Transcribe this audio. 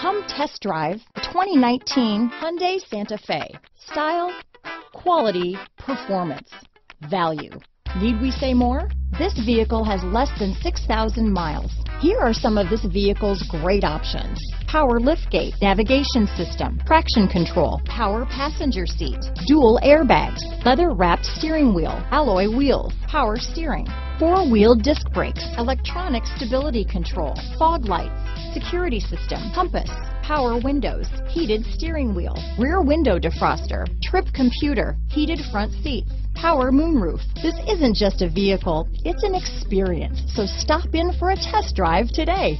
Come test drive 2019 Hyundai Santa Fe. Style, quality, performance, value. Need we say more? This vehicle has less than 6,000 miles. Here are some of this vehicle's great options. Power liftgate, navigation system, traction control, power passenger seat, dual airbags, leather wrapped steering wheel, alloy wheels, power steering, four-wheel disc brakes, electronic stability control, fog lights, security system, compass, power windows, heated steering wheel, rear window defroster, trip computer, heated front seats, power moonroof. This isn't just a vehicle, it's an experience. So stop in for a test drive today.